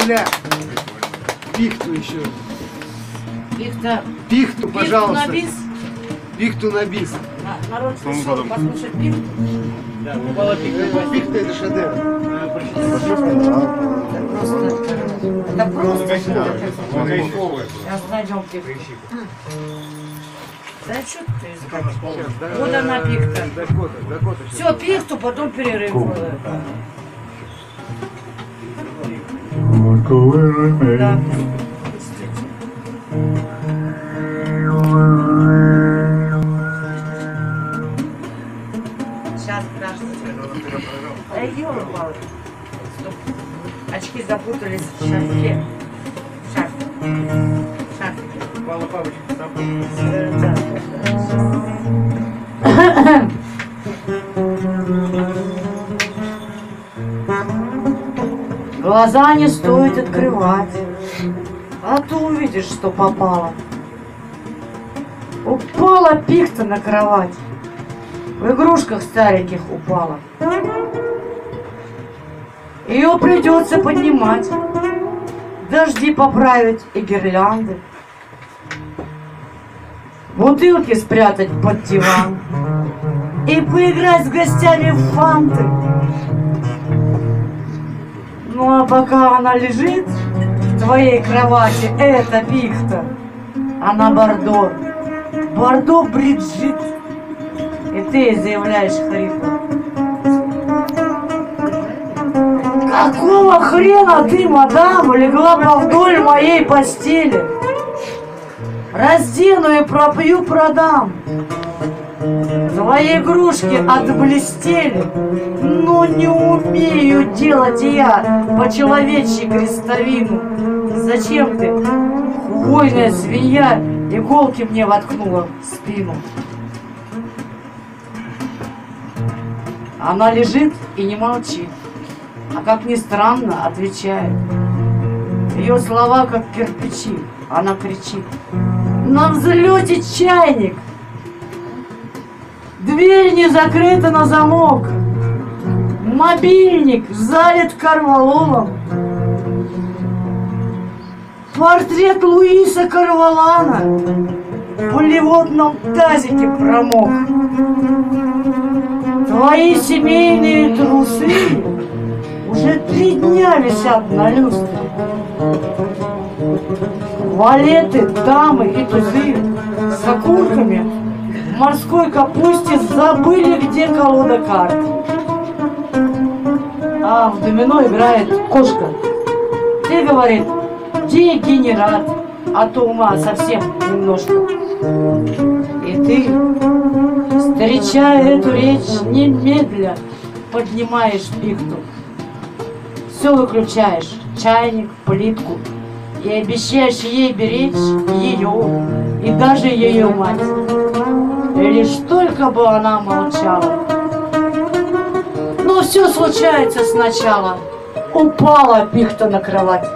Юля, пихту еще. Пихта. Пихту, Пихту пожалуйста. на бис. Пихту на бис. На- Народ пришел годом. послушать пихту. Пихта это шедевр. Это просто. Кайфовая. Сейчас найдем пихту. Да что ты искать? Да, Вот она пихта. Все, пихту, потом перерыв. Будет. Да. Сейчас, подожди. Да. Стоп. Очки запутались в шарфе. Шарф. Шарф. Упала. Э, да, Глаза не стоит открывать, а то увидишь, что попало. Упала пихта на кровать, в игрушках стареньких упала. Ее придется поднимать, дожди поправить и гирлянды. Бутылки спрятать под диван и поиграть с гостями в фанты. Пока она лежит в твоей кровати, эта пихта, она Бордо. Бордо Бриджит. И ты заявляешь хрипло. Какого хрена ты, мадам, легла повдоль моей постели? Раздену и пропью продам. Твои игрушки отблестели, но не умею делать я по-человечьи крестовину. Зачем ты, хвойная свинья, иголки мне воткнула в спину? Она лежит и не молчит, а как ни странно отвечает. Ее слова как кирпичи, она кричит. На взлете чайник, Дверь не закрыта на замок. Мобильник залит карвалолом. Портрет Луиса Карвалана в полеводном тазике промок. Твои семейные трусы уже три дня висят на люстре. Валеты, дамы и тузы с окурками морской капусте забыли, где колода карт. А в домино играет кошка. Ты говорит, дегенерат, а то ума совсем немножко. И ты, встречая эту речь, немедля поднимаешь пихту. Все выключаешь, чайник, плитку, и обещаешь ей беречь ее и даже ее мать. Лишь только бы она молчала. Но все случается сначала. Упала пихта на кровать.